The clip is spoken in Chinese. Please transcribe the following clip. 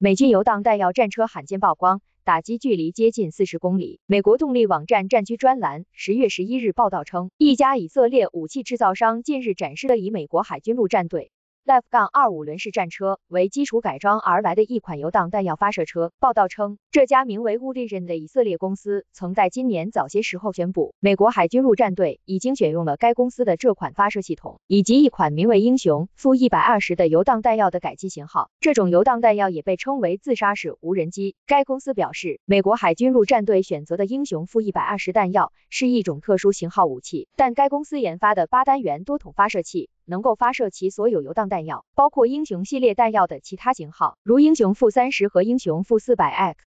美军游荡弹药战车罕见曝光，打击距离接近四十公里。美国动力网站战区专栏十月十一日报道称，一家以色列武器制造商近日展示了以美国海军陆战队。F-25 轮式战车为基础改装而来的一款游荡弹药发射车。报道称，这家名为 Udigen 的以色列公司曾在今年早些时候宣布，美国海军陆战队已经选用了该公司的这款发射系统，以及一款名为“英雄负一百二十”的游荡弹药的改进型号。这种游荡弹药也被称为自杀式无人机。该公司表示，美国海军陆战队选择的“英雄负一百二十”弹药是一种特殊型号武器，但该公司研发的八单元多筒发射器。能够发射其所有游荡弹药，包括英雄系列弹药的其他型号，如英雄负三十和英雄负四百 X。